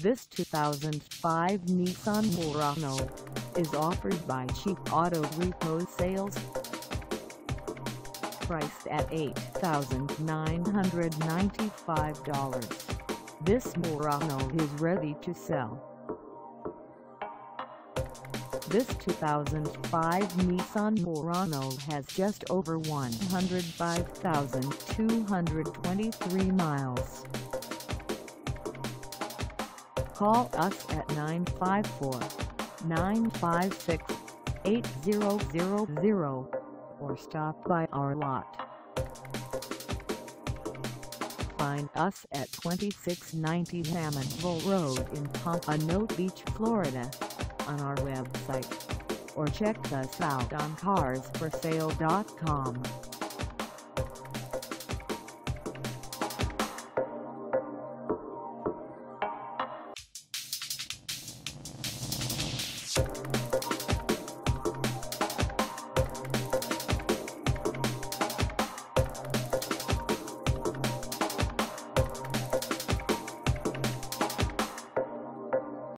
This 2005 Nissan Murano is offered by Cheap Auto Repo Sales. Priced at $8,995, this Murano is ready to sell. This 2005 Nissan Murano has just over 105,223 miles. Call us at 954-956-8000 or stop by our lot. Find us at 2690 Hammondville Road in Pompano Beach, Florida on our website or check us out on carsforsale.com.